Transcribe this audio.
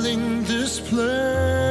filling this place.